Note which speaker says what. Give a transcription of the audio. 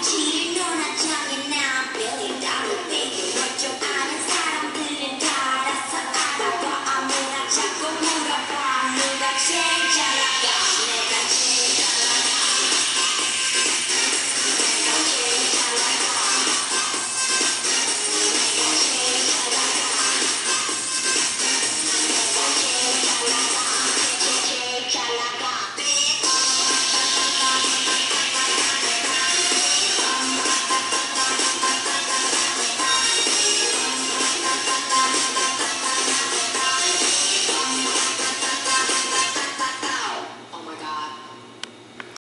Speaker 1: G.